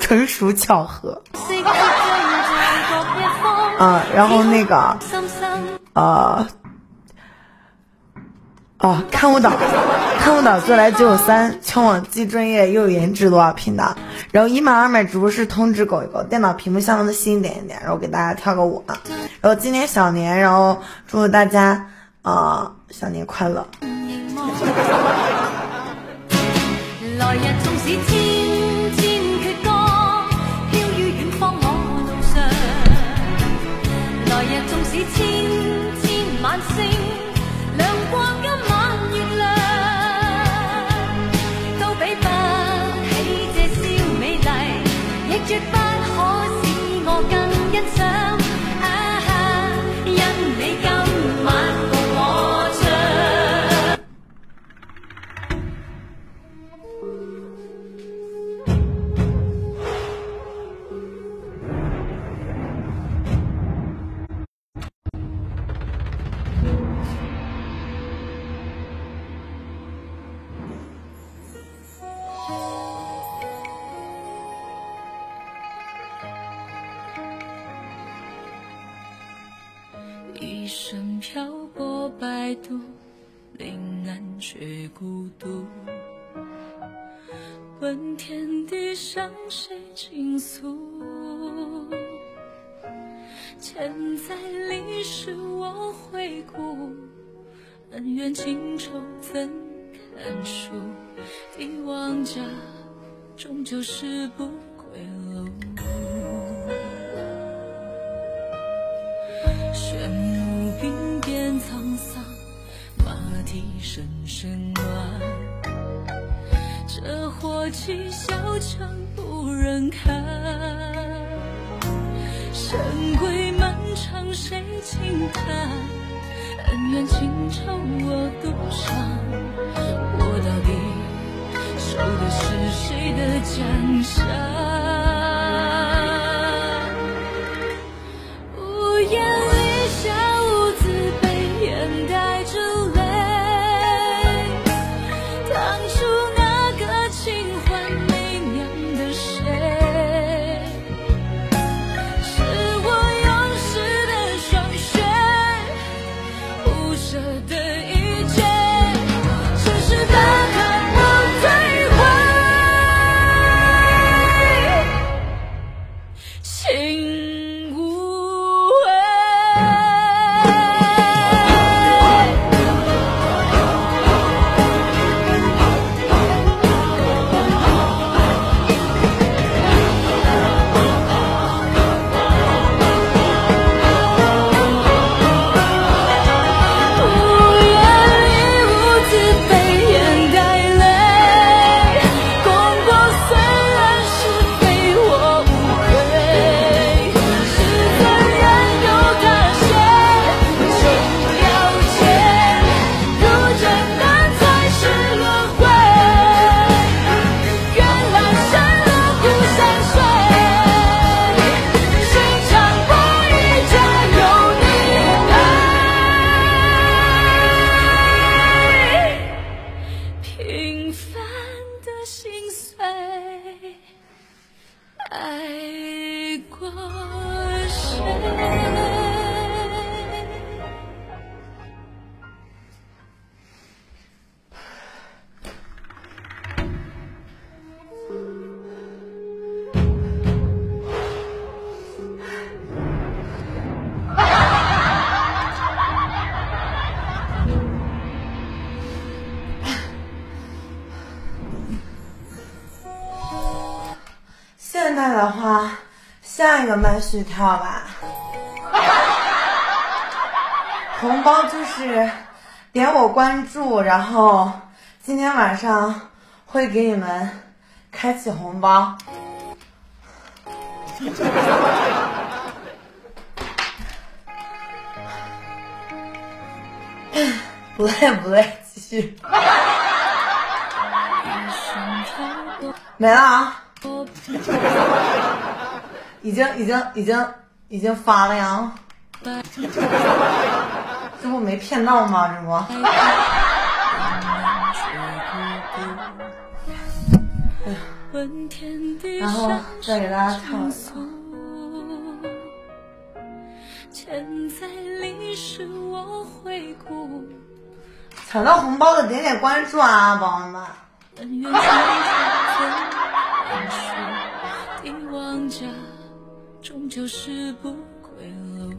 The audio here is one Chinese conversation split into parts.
纯属巧合。啊，然后那个，呃，哦，看舞蹈，看舞蹈就来九九三，全网既专业又有颜值多少频道？然后一码二买直播室通知狗一狗，电脑屏幕下方的心点一点，然后给大家跳个舞啊。然后今年小年，然后祝大家啊小年快乐。来日纵使千一生漂泊百度，岭南却孤独。问天地向谁倾诉？千载历史我回顾，恩怨情仇怎堪数？帝王家终究是不归路。声声暖。这火气小强不忍看，神归漫长谁轻叹？恩怨情仇我独伤，我到底守的是谁的江山？下一个卖絮跳吧。红包就是点我关注，然后今天晚上会给你们开启红包。不累不累，继续。没了啊。已经已经已经已经发了呀。这不没骗到吗？这不。然后再给大家唱一个。在我，抢到红包的点点关注啊，宝宝们！终究是不归路。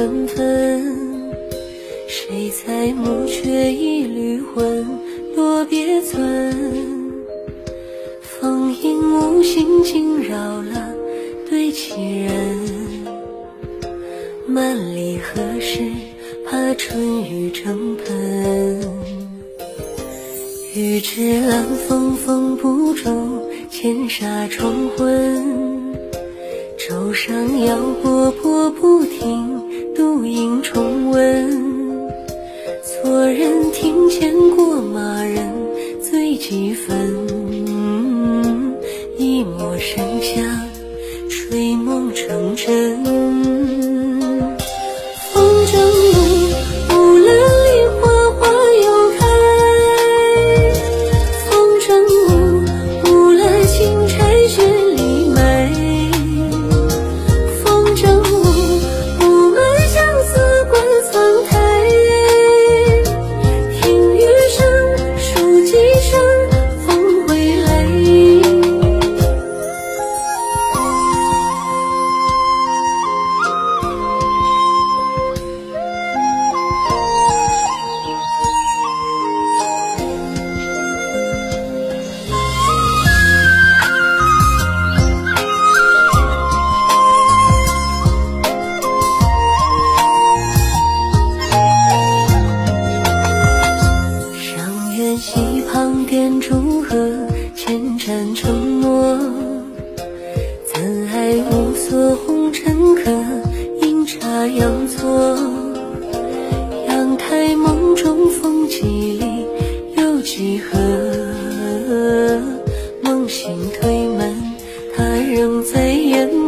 纷纷，谁在木缺一缕魂？落别村，风影无心惊扰了对棋人。满里何时？怕春雨成盆。欲知冷风，风不住，千纱窗魂。舟上摇波，波不停。不重温错认庭前过马人醉几分？一抹笙香吹梦成真。看溪旁点烛火，千盏承诺，怎爱无锁红尘客。阴差阳错，阳台梦中风，几里又几何？梦醒推门，他仍在原。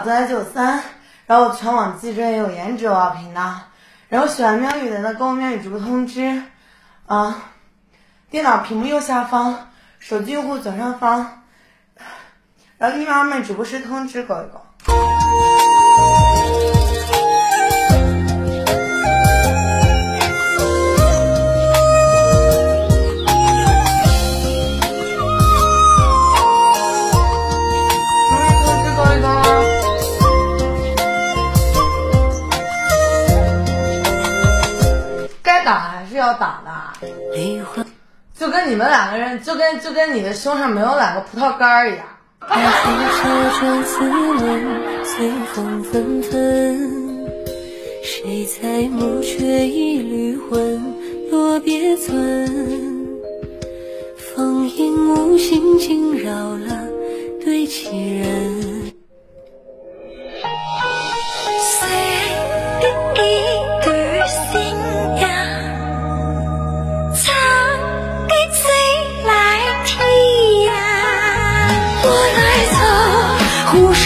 九三，然后全网记者也、有颜值、有好评的。然后喜欢喵语的呢，勾喵语直播通知啊，电脑屏幕右下方，手机用户左上方，然后给你们安排直播室通知，勾一勾。你们两个人，就跟就跟你的胸上没有两个葡萄干儿一样。白河车转自问，随风纷纷。谁在暮却一缕魂？落别村，风影无心惊扰了对棋人。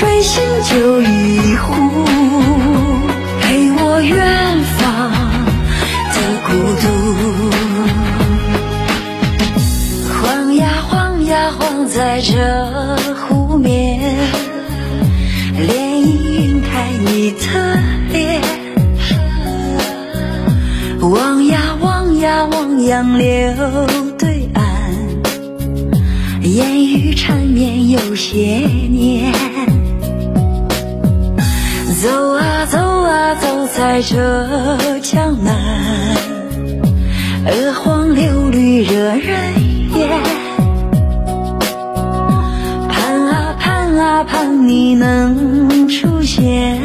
水醒酒一壶，陪我远方的孤独。晃呀晃呀晃在这湖面。涟漪晕开你的脸，望呀望呀望杨柳对岸，烟雨缠绵有些年。走啊走啊走在这江南，鹅黄柳绿惹人眼。盼啊盼啊盼你能出现，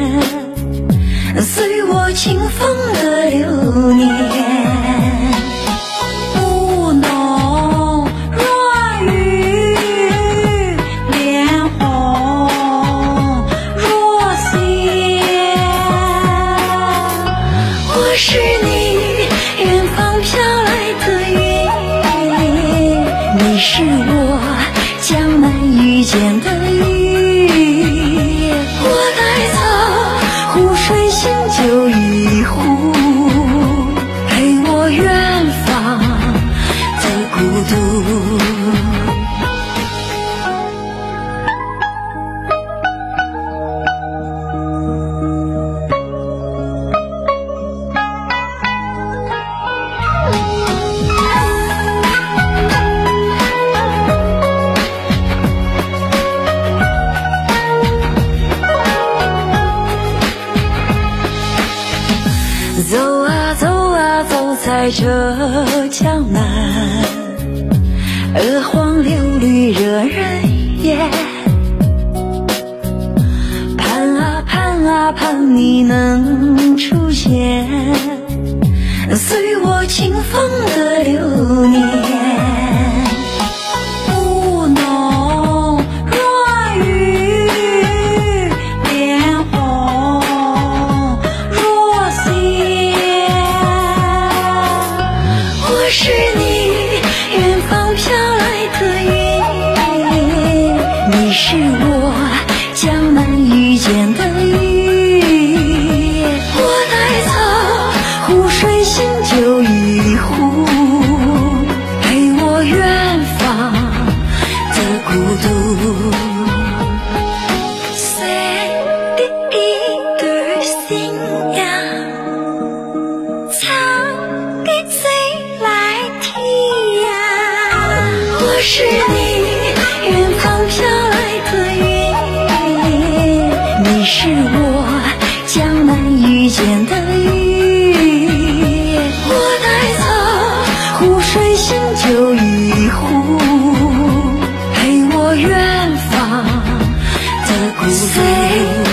随我清风的流年。在这江南，鹅黄柳绿惹人眼。盼啊盼啊盼你能出现，随我清风的流年。湖水新酒一壶，陪我远方的孤独。